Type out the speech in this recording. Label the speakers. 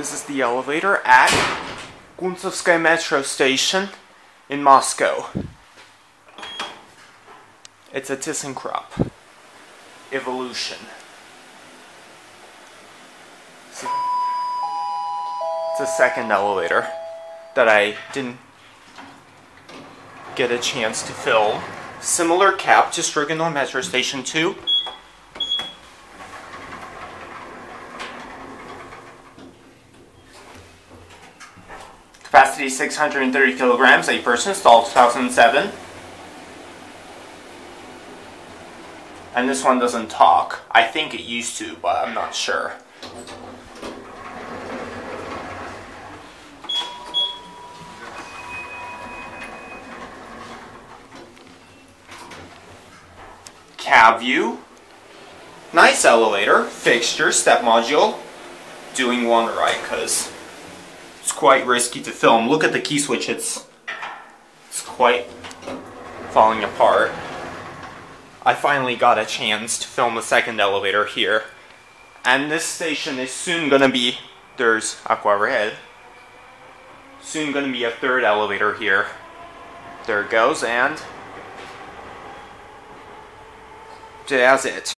Speaker 1: This is the elevator at Kuntsevskaya metro station in Moscow. It's a ThyssenKrupp Evolution. It's a second elevator that I didn't get a chance to film. Similar cap to Strogino Metro Station 2. Capacity 630 kilograms, a person, installed 2007. And this one doesn't talk. I think it used to, but I'm not sure. Cab view. Nice elevator, fixture, step module. Doing one right, because it's quite risky to film. Look at the key switch, it's, it's quite falling apart. I finally got a chance to film the second elevator here. And this station is soon gonna be, there's Aqua Red. Soon gonna be a third elevator here. There it goes, and that's it.